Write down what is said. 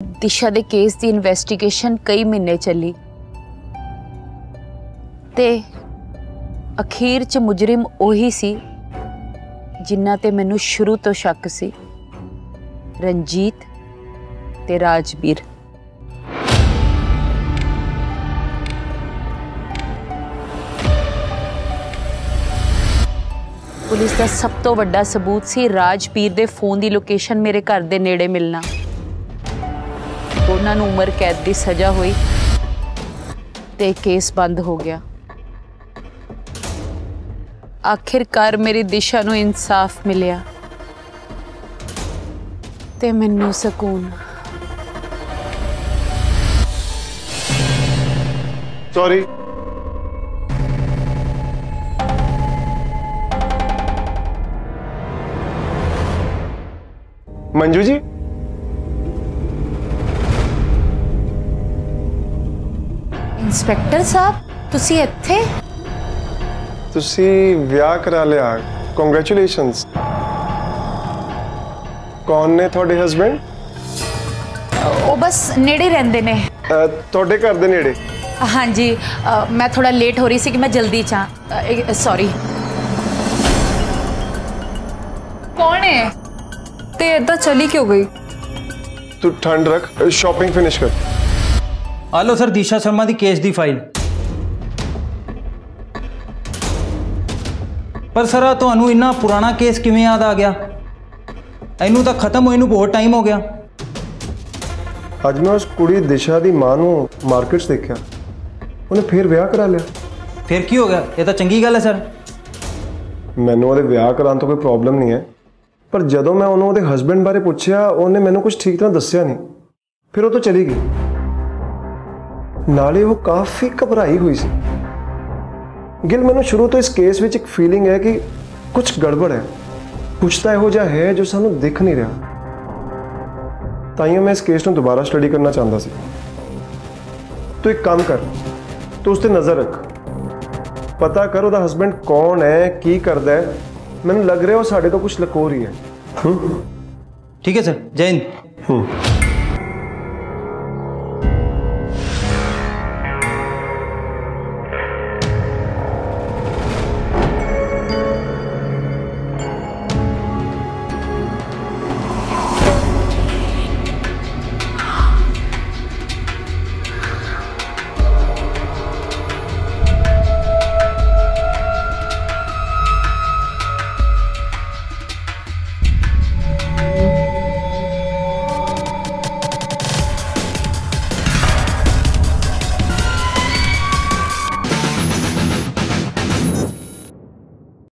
ਦਿਸ਼ਾ ਦੇ ਕੇਸ ਦੀ ਇਨਵੈਸਟੀਗੇਸ਼ਨ ਕਈ ਮਹੀਨੇ ਚੱਲੀ ਤੇ ਅਖੀਰ 'ਚ ਮੁਜਰਮ ਉਹੀ ਸੀ ਜਿਨ੍ਹਾਂ ਤੇ ਮੈਨੂੰ ਸ਼ੁਰੂ ਤੋਂ ਸ਼ੱਕ ਸੀ ਰਣਜੀਤ ਤੇ ਰਾਜਵੀਰ ਪੁਲਿਸ ਦਾ ਸਭ ਤੋਂ ਵੱਡਾ ਸਬੂਤ ਸੀ ਰਾਜਵੀਰ ਦੇ ਫੋਨ ਦੀ ਲੋਕੇਸ਼ਨ ਮੇਰੇ ਘਰ ਦੇ ਨੇੜੇ ਮਿਲਣਾ ਉਹਨਾਂ ਨੂੰ ਉਮਰ ਕੈਦ ਦੀ ਸਜ਼ਾ ਹੋਈ ਤੇ ਕੇਸ ਬੰਦ ਹੋ ਗਿਆ ਆਖਿਰਕਾਰ ਮੇਰੀ ਦਿਸ਼ਾ ਨੂੰ ਇਨਸਾਫ ਮਿਲਿਆ ਤੇ ਮੈਨੂੰ ਸਕੂਨ सॉरी मंजू जी ਇੰਸਪੈਕਟਰ ਸਾਹਿਬ ਤੁਸੀਂ ਇੱਥੇ ਤੁਸੀਂ ਵਿਆਹ ਕਰਾ ਲਿਆ ਕੰਗ੍ਰੈਚੁਲੇਸ਼ਨਸ ਕੌਣ ਨੇ ਤੁਹਾਡੇ ਹਸਬੰਡ ਉਹ ਬਸ ਨੇੜੇ ਰਹਿੰਦੇ ਨੇ ਤੁਹਾਡੇ ਘਰ ਦੇ ਨੇੜੇ ਹਾਂਜੀ ਅ, ਮੈਂ ਥੋੜਾ ਲੇਟ ਹੋ ਰਹੀ ਸੀ ਕਿ ਮੈਂ ਜਲਦੀ ਚਾਂ ਸੌਰੀ ਕੌਣ ਹੈ ਤੇ ਇਦਾਂ ਚਲੀ ਕਿਉਂ ਗਈ ਤੂੰ ਠੰਡ ਰੱਖ ਸ਼ਾਪਿੰਗ ਫਿਨਿਸ਼ ਕਰ ਆ ਲਓ ਸਰ ਦੀਸ਼ਾ ਸ਼ਰਮਾ ਦੀ ਕੇਸ ਦੀ ਫਾਈਲ ਪਰ ਸਰ ਆਹ ਤੁਹਾਨੂੰ ਇੰਨਾ ਪੁਰਾਣਾ ਕੇਸ ਕਿਵੇਂ ਯਾਦ ਆ ਗਿਆ ਇਹਨੂੰ ਤਾਂ ਖਤਮ ਹੋਏ ਨੂੰ ਬਹੁਤ ਟਾਈਮ ਹੋ ਗਿਆ ਅੱਜ ਮੈਂ ਉਸ ਕੁੜੀ ਦਿਸ਼ਾ ਦੀ ਮਾਂ ਨੂੰ ਮਾਰਕੀਟ 'ਚ ਦੇਖਿਆ ਉਹਨੇ ਫੇਰ ਵਿਆਹ ਕਰਾ ਲਿਆ ਫਿਰ ਕੀ ਹੋ ਗਿਆ ਇਹ ਤਾਂ ਚੰਗੀ ਗੱਲ ਹੈ ਸਰ ਮੈਨੂੰ ਉਹਦੇ ਵਿਆਹ ਕਰਾਉਣ ਤੋਂ ਕੋਈ ਪ੍ਰੋਬਲਮ ਨਹੀਂ ਹੈ ਪਰ ਜਦੋਂ ਮੈਂ ਉਹਨੂੰ ਉਹਦੇ ਹਸਬੰਡ ਬਾਰੇ ਪੁੱਛਿਆ ਉਹਨੇ ਮੈਨੂੰ ਕੁਝ ਠੀਕ ਤਰ੍ਹਾਂ ਦੱਸਿਆ ਨਹੀਂ ਫਿਰ ਉਹ ਤੋਂ ਚਲੀ ਗਈ ਨਾਲੇ ਉਹ ਕਾਫੀ ਘਬਰਾਈ ਹੋਈ ਸੀ ਗਿਲ ਮੈਨੂੰ ਸ਼ੁਰੂ ਤੋਂ ਇਸ ਕੇਸ ਵਿੱਚ ਇੱਕ ਫੀਲਿੰਗ ਹੈ ਕਿ ਕੁਝ ਗੜਬੜ ਹੈ ਕੁਝ ਤਾਂ ਇਹੋ ਜਿਹਾ ਹੈ ਜੋ ਸਾਨੂੰ ਦਿਖ ਨਹੀਂ ਰਿਹਾ ਤਾਈਓ ਮੈਂ ਇਸ ਕੇਸ ਨੂੰ ਦੁਬਾਰਾ ਸਟੱਡੀ ਕਰਨਾ ਚਾਹੁੰਦਾ ਸੀ ਤੂੰ ਇੱਕ ਕੰਮ ਕਰ ਤੂੰ ਉਸ ਤੇ ਨਜ਼ਰ ਰੱਖ ਪਤਾ ਕਰ ਉਹਦਾ ਹਸਬੰਡ ਕੌਣ ਹੈ ਕੀ ਕਰਦਾ ਹੈ ਮੈਨੂੰ ਲੱਗ ਰਿਹਾ ਉਹ ਸਾਡੇ ਤੋਂ ਕੁਝ ਲਕੋ ਰਹੀ ਹੈ ਠੀਕ ਹੈ ਸਰ ਜੈ ਹਿੰਦ ਹੂੰ